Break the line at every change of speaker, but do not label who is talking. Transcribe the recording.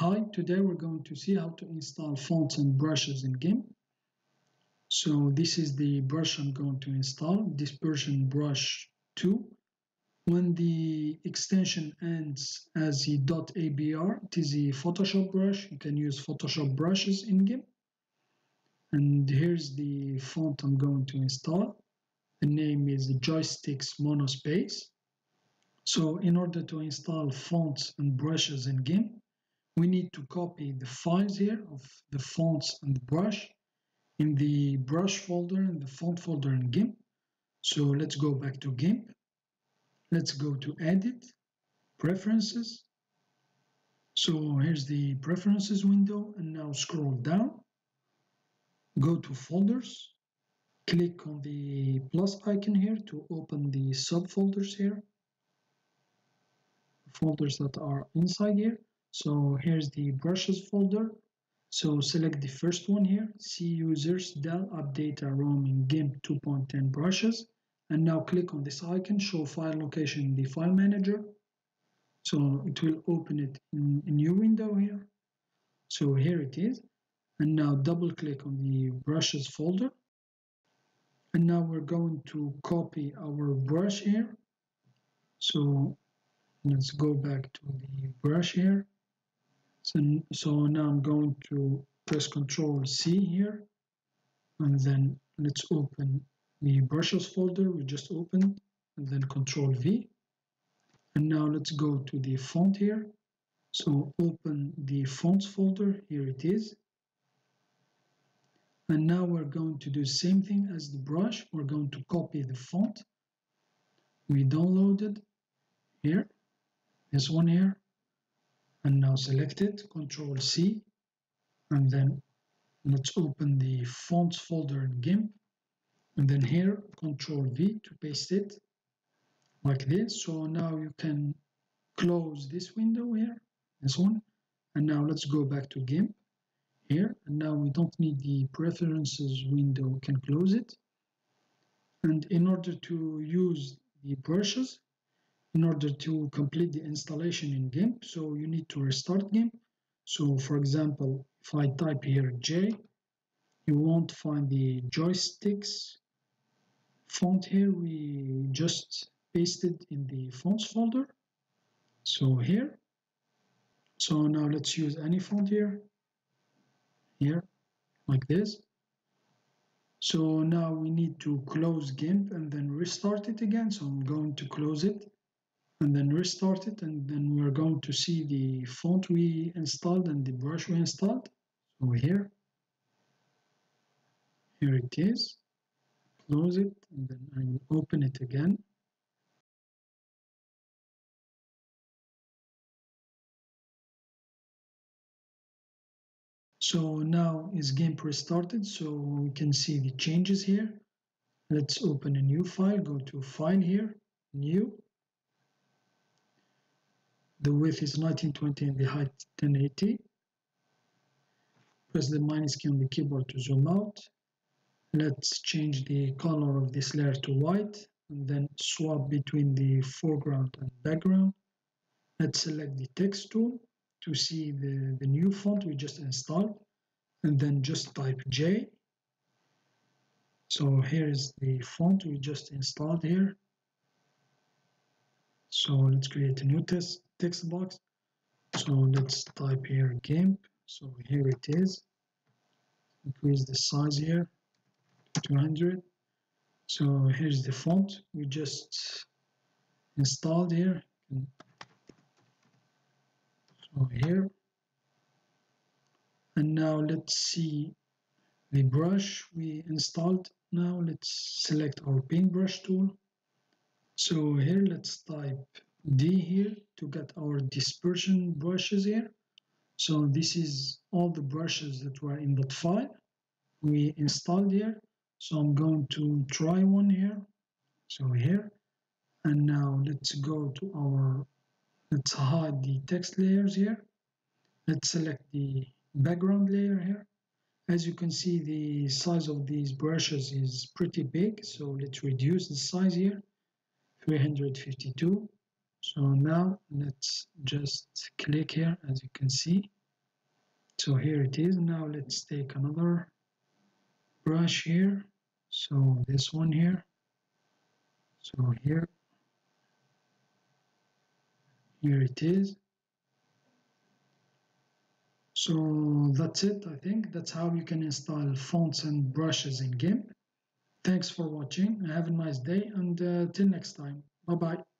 Hi, today we're going to see how to install fonts and brushes in GIMP. So this is the brush I'm going to install, Dispersion Brush 2. When the extension ends as a .abr, it is a Photoshop brush. You can use Photoshop brushes in GIMP. And here's the font I'm going to install. The name is Joystix Monospace. So in order to install fonts and brushes in GIMP, we need to copy the files here of the fonts and the brush in the brush folder and the font folder in GIMP. So let's go back to GIMP. Let's go to Edit, Preferences. So here's the Preferences window and now scroll down. Go to Folders. Click on the plus icon here to open the subfolders here. Folders that are inside here. So here's the brushes folder. So select the first one here, C users Dell AppData roaming GIMP 2.10 brushes. And now click on this icon, show file location in the file manager. So it will open it in a new window here. So here it is. And now double click on the brushes folder. And now we're going to copy our brush here. So let's go back to the brush here. So, so now I'm going to press Control C here, and then let's open the brushes folder we just opened, and then Control V. And now let's go to the font here. So open the fonts folder, here it is. And now we're going to do the same thing as the brush. We're going to copy the font we downloaded here, this one here, and now select it, Control C, and then let's open the fonts folder in GIMP, and then here, Control V to paste it like this. So now you can close this window here, this one, and now let's go back to GIMP here, and now we don't need the preferences window, we can close it. And in order to use the brushes, in order to complete the installation in GIMP. So you need to restart GIMP. So for example, if I type here J, you won't find the Joystix font here. We just pasted in the fonts folder. So here. So now let's use any font here. Here, like this. So now we need to close GIMP and then restart it again. So I'm going to close it and then restart it and then we're going to see the font we installed and the brush we installed. Over here. Here it is. Close it and then I will open it again. So now is GIMP restarted so we can see the changes here. Let's open a new file go to file here new the width is 1920 and the height 1080. Press the minus key on the keyboard to zoom out. Let's change the color of this layer to white and then swap between the foreground and background. Let's select the text tool to see the, the new font we just installed and then just type J. So here is the font we just installed here. So let's create a new test text box. So let's type here GIMP. So here it is. Increase the size here 200. So here's the font we just installed here. So here. And now let's see the brush we installed. Now let's select our paintbrush tool. So here let's type D here to get our dispersion brushes here. So this is all the brushes that were in that file we installed here. So I'm going to try one here. So here. And now let's go to our, let's hide the text layers here. Let's select the background layer here. As you can see, the size of these brushes is pretty big. So let's reduce the size here, 352. So now let's just click here as you can see. So here it is. Now let's take another brush here. So this one here. So here. Here it is. So that's it I think. That's how you can install fonts and brushes in GIMP. Thanks for watching. Have a nice day and uh, till next time. Bye bye